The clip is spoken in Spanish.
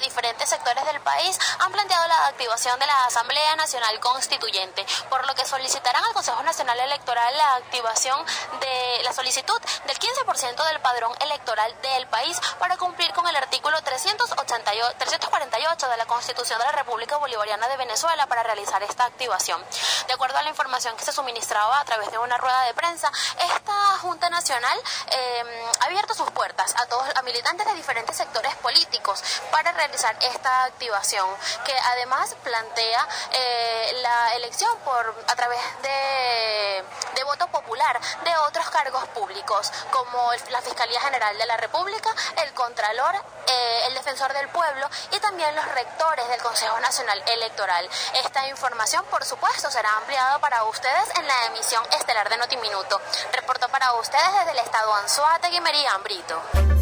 diferentes sectores del país han planteado la activación de la Asamblea Nacional Constituyente, por lo que solicitarán al Consejo Nacional Electoral la activación de la solicitud del 15% del padrón electoral del país para cumplir con el artículo 388, 348 de la Constitución de la República Bolivariana de Venezuela para realizar esta activación. De acuerdo a la información que se suministraba a través de una rueda de prensa, esta Junta Nacional eh, ha abierto sus militantes de diferentes sectores políticos para realizar esta activación, que además plantea eh, la elección por a través de, de voto popular de otros cargos públicos, como la Fiscalía General de la República, el Contralor, eh, el Defensor del Pueblo y también los rectores del Consejo Nacional Electoral. Esta información, por supuesto, será ampliada para ustedes en la emisión estelar de Notiminuto. Reportó para ustedes desde el estado Anzuategui, Merian Brito.